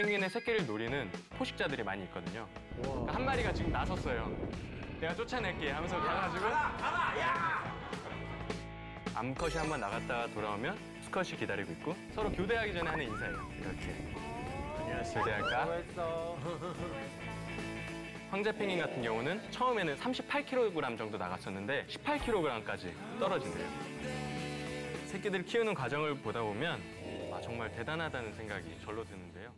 펭귄의 새끼를 노리는 포식자들이 많이 있거든요. 그러니까 한 마리가 지금 나섰어요. 내가 쫓아낼게 하면서 가가지고 암컷이 한 번 나갔다가 돌아오면 수컷이 기다리고 있고 서로 교대하기 전에 하는 인사예요. 이렇게. 안녕하세요. 교대할까? 황제 펭귄 같은 경우는 처음에는 38kg 정도 나갔었는데 18kg까지 떨어진대요. 새끼들 키우는 과정을 보다 보면 아, 정말 대단하다는 생각이 절로 드는데요.